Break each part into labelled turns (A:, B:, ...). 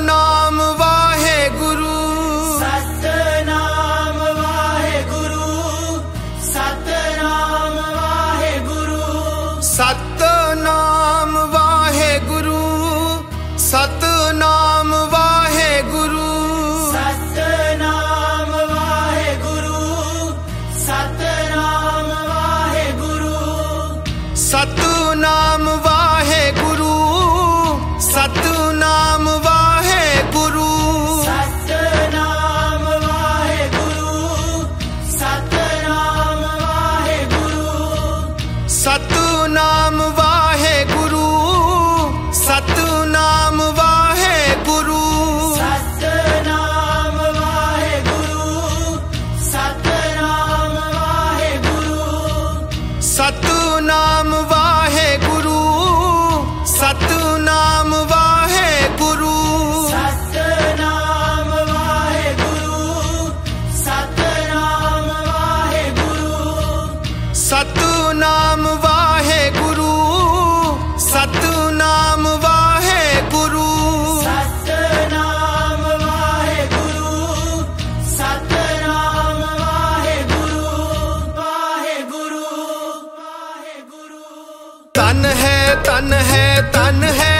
A: ਨਾਮ
B: ਵਾ तन है तन
A: है तन है।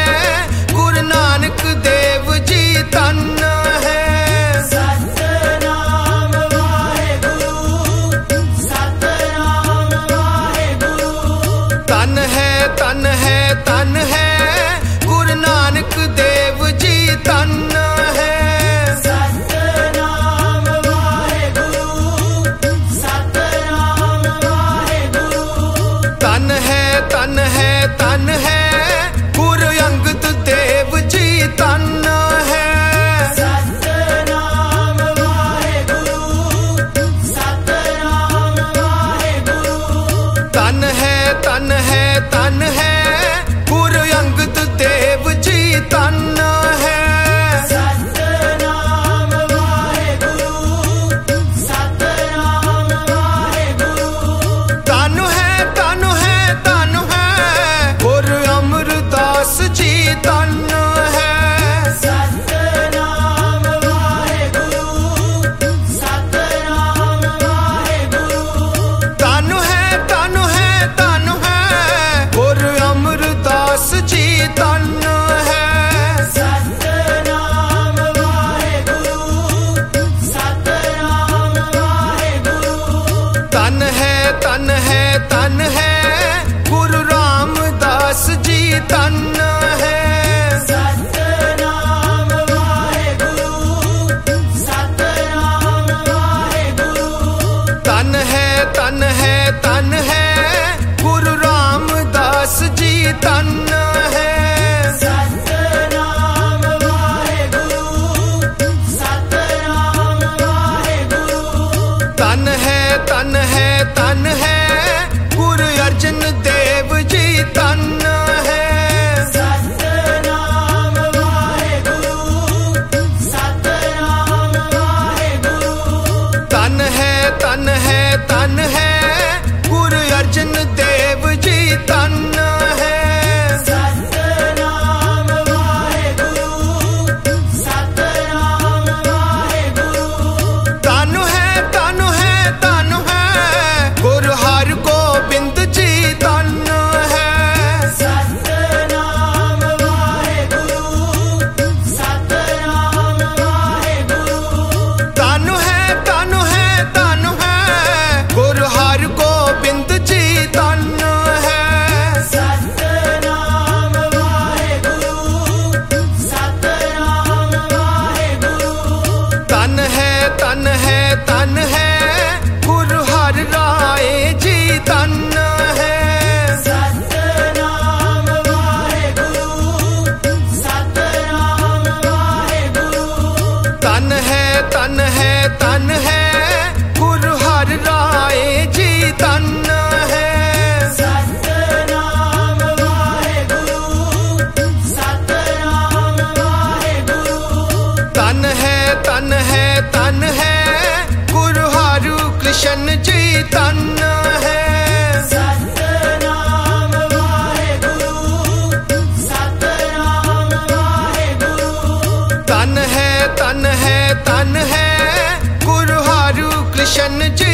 A: दर्शन
B: जी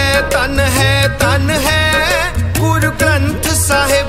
B: तन है तन
A: है गुरु ग्रंथ साहेब।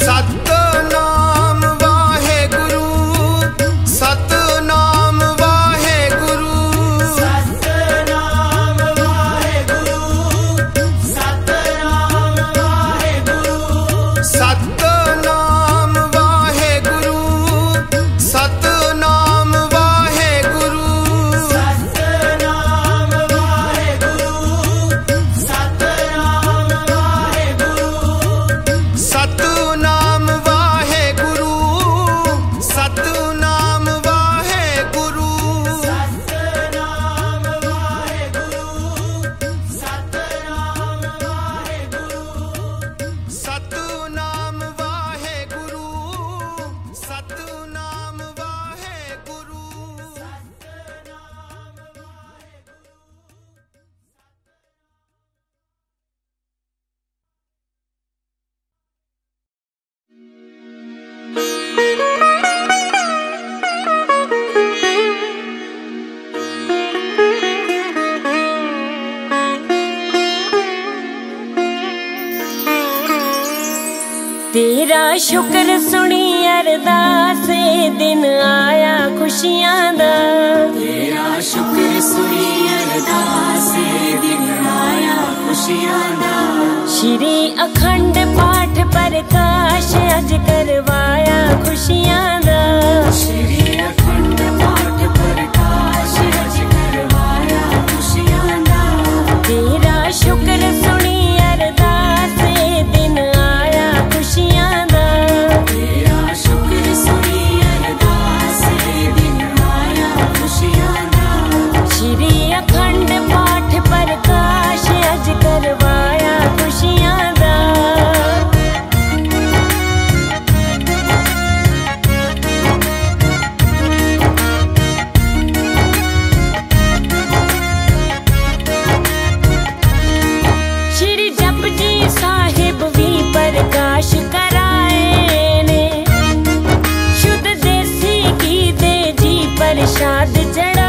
C: sad ਸ਼ੁਕਰ ਸੁਣੀ ਅਰਦਾਸੇ ਦਿਨ ਆਇਆ ਖੁਸ਼ੀਆਂ ਦਾ।
B: ਤੇਰਾ ਸ਼ੁਕਰ ਸੁਣੀ ਅਰਦਾਸੇ ਦਿਨ ਆਇਆ ਖੁਸ਼ੀਆਂ ਦਾ।
C: ਸ਼੍ਰੀ ਅਖੰਡ ਪਾਠ ਪ੍ਰਕਾਸ਼ ਅਜ ਕਰਵਾਇਆ ਖੁਸ਼ੀਆਂ ਦਾ।
B: ਸ਼੍ਰੀ
C: छा